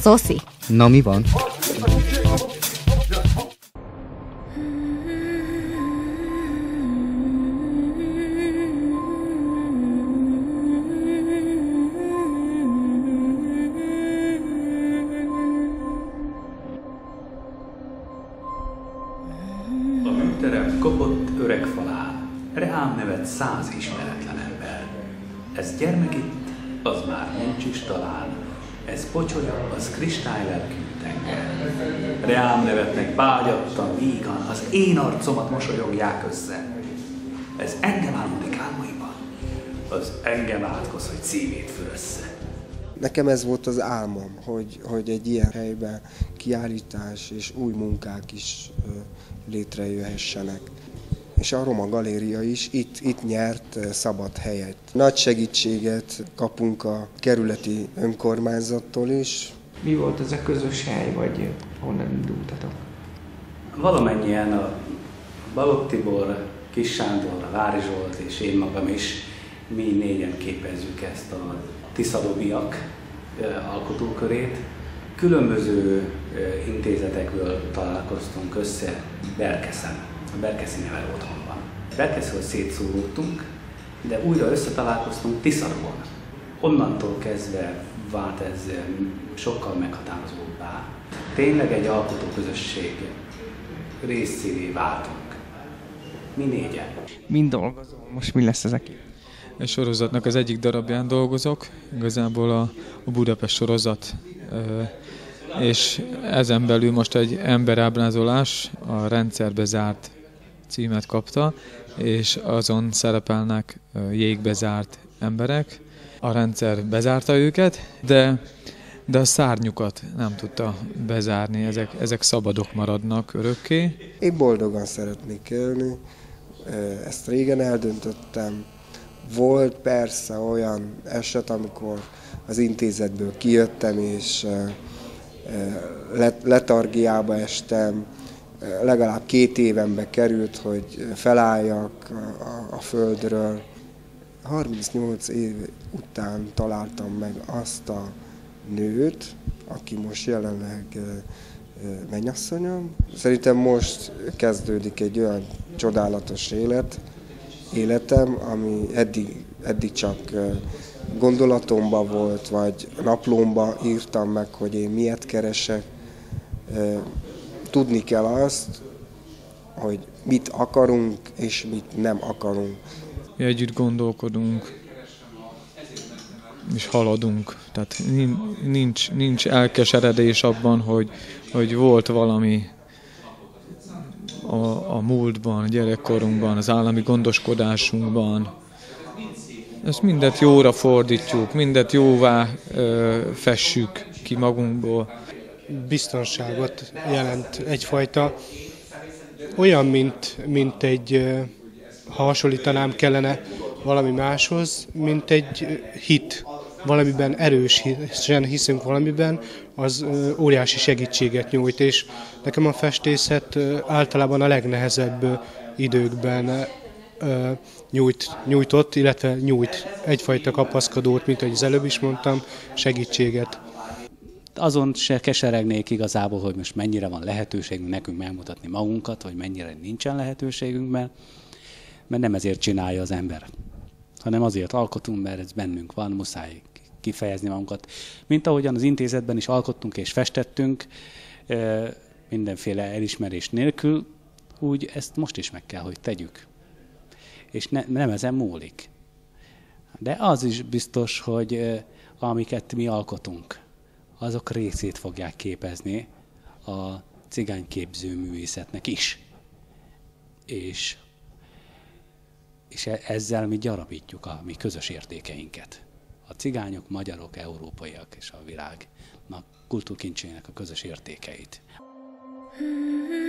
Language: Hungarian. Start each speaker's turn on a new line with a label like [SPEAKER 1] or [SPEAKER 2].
[SPEAKER 1] Szoszi.
[SPEAKER 2] Na mi van?
[SPEAKER 3] A műterem kopott öreg falán reám nevet száz ismeretlen ember. Ez gyermek itt, az már nincs is talán. Ez pocsolya, az kristálylelkű tenger. Reám nevetnek bágyattan, vígan, az én arcomat mosolyogják össze. Ez engem álmodik álmaiban, az engem átkoz, hogy szívét fürössze.
[SPEAKER 4] Nekem ez volt az álmom, hogy, hogy egy ilyen helyben kiállítás és új munkák is létrejöhessenek. És a Roma Galéria is itt, itt nyert ö, szabad helyet. Nagy segítséget kapunk a kerületi önkormányzattól is.
[SPEAKER 5] Mi volt ez a közös hely, vagy honnan indultatok?
[SPEAKER 3] Valamennyien a Balogh Tibor, Kis Sándor, Vári Zsolt és én magam is, mi négyen képezzük ezt a Tiszadobiak alkotókörét. Különböző ö, intézetekből találkoztunk össze Berkeszen, a Berkeszi Nevel Otthonban. Berkeszről szétszólódtunk, de újra összetalálkoztunk Tiszadon. Onnantól kezdve vált ez sokkal meghatározóbbá. Tényleg egy alkotóközösség részévé váltunk. Mi négyen.
[SPEAKER 5] Mind dolgozol? Most mi lesz ezek?
[SPEAKER 6] Egy sorozatnak az egyik darabján dolgozok, igazából a, a Budapest sorozat, és ezen belül most egy emberábrázolás, a rendszerbe zárt címet kapta, és azon szerepelnek ö, jégbe zárt emberek. A rendszer bezárta őket, de, de a szárnyukat nem tudta bezárni, ezek, ezek szabadok maradnak örökké.
[SPEAKER 4] Én boldogan szeretnék élni, ezt régen eldöntöttem. Volt persze olyan eset, amikor az intézetből kijöttem, és letargiába estem, legalább két évenbe került, hogy felálljak a, a, földről. 38 év után találtam meg azt a nőt, aki most jelenleg mennyasszonyom. Szerintem most kezdődik egy olyan csodálatos élet, életem, ami eddig, eddig csak gondolatomba volt, vagy naplomba írtam meg, hogy én miért keresek. Tudni kell azt, hogy mit akarunk, és mit nem akarunk.
[SPEAKER 6] mi együtt gondolkodunk, és haladunk. Tehát nin- nincs, nincs elkeseredés abban, hogy, hogy volt valami a, a múltban, gyerekkorunkban, az állami gondoskodásunkban. Ezt mindet jóra fordítjuk, mindet jóvá ö, fessük ki magunkból.
[SPEAKER 7] Biztonságot jelent egyfajta, olyan, mint, mint egy, ha hasonlítanám kellene valami máshoz, mint egy hit. Valamiben erősen hiszünk valamiben, az óriási segítséget nyújt, és nekem a festészet általában a legnehezebb időkben nyújt, nyújtott, illetve nyújt egyfajta kapaszkodót, mint ahogy az előbb is mondtam, segítséget.
[SPEAKER 8] Azon se keseregnék igazából, hogy most mennyire van lehetőségünk nekünk megmutatni magunkat, vagy mennyire nincsen lehetőségünk, mert, mert nem ezért csinálja az ember, hanem azért alkotunk, mert ez bennünk van, muszáj kifejezni magunkat. Mint ahogyan az intézetben is alkottunk és festettünk, mindenféle elismerés nélkül, úgy ezt most is meg kell, hogy tegyük. És ne, nem ezen múlik. De az is biztos, hogy amiket mi alkotunk, azok részét fogják képezni a cigányképző művészetnek is. És, és e- ezzel mi gyarapítjuk a mi közös értékeinket. A cigányok, magyarok, európaiak és a világnak kultúrkincsének a közös értékeit.
[SPEAKER 1] Mm-hmm.